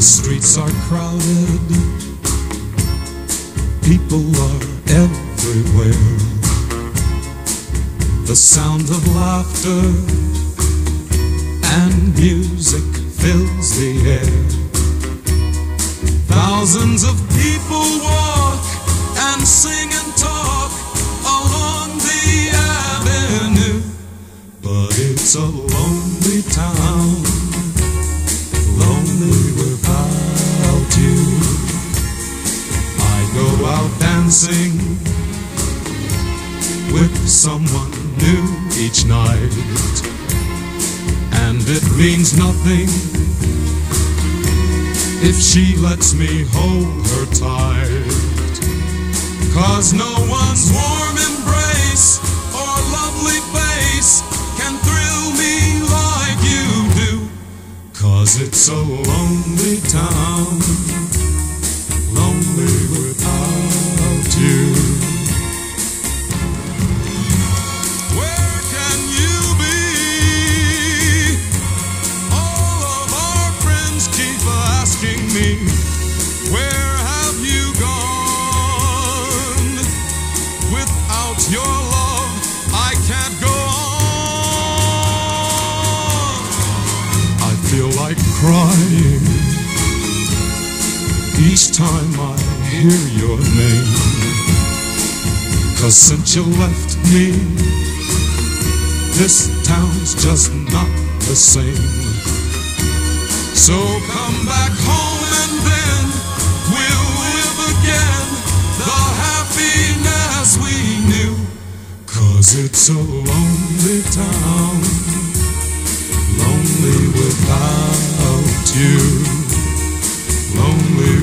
The streets are crowded, people are everywhere. The sound of laughter and music fills the air. Thousands of people walk and sing and talk along the avenue, but it's a lonely town, dancing with someone new each night, and it means nothing if she lets me hold her tight. Cause no one's warm embrace or lovely face can thrill me like you do. Cause it's a lonely town, crying each time I hear your name. Cause since you left me, this town's just not the same. So come back home and then we'll live again the happiness we knew. Cause it's a lonely town, lonely